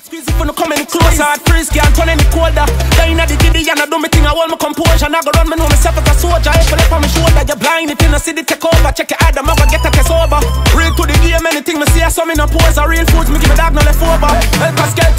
Squeeze if you no come any closer. Hard freeze can't turn any colder. Dying at the giddy and I do me thing. I hold my composure. Now go run me know myself as a soldier. If you left on my shoulder, you're blind. If you no see the take over, check your Adam. I'm gonna get a test over. Real to the game, anything me see, I saw me no pose. A real foods, me give me dog no left over. Help us get.